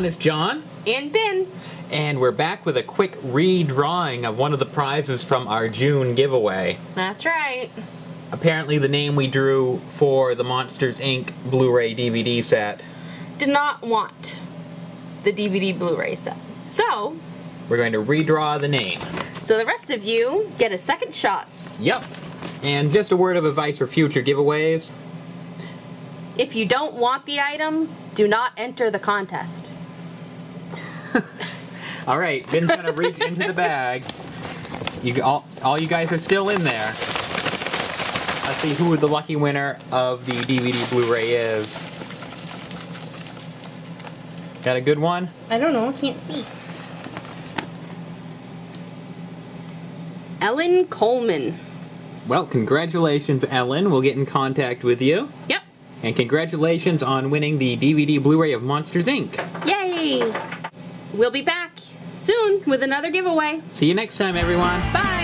everyone, it's John, And Ben. and we're back with a quick redrawing of one of the prizes from our June giveaway. That's right. Apparently, the name we drew for the Monsters Inc. Blu ray DVD set. Did not want the DVD Blu-ray set. So, We're going to redraw the name. so the rest of you get a second shot. Yep. And just a word of advice for future giveaways. If you don't want the item, do not enter the contest. All right, Ben's gonna reach into the bag. You all, all you guys are still in there. Let's see who the lucky winner of the DVD Blu-ray is. Got a good one? I don't know, I can't see. Ellen Coleman. Well, congratulations, Ellen. We'll get in contact with you. Yep. And congratulations on winning the DVD Blu-ray of Monsters Inc. Yay! We'll be back soon with another giveaway. See you next time, everyone. Bye!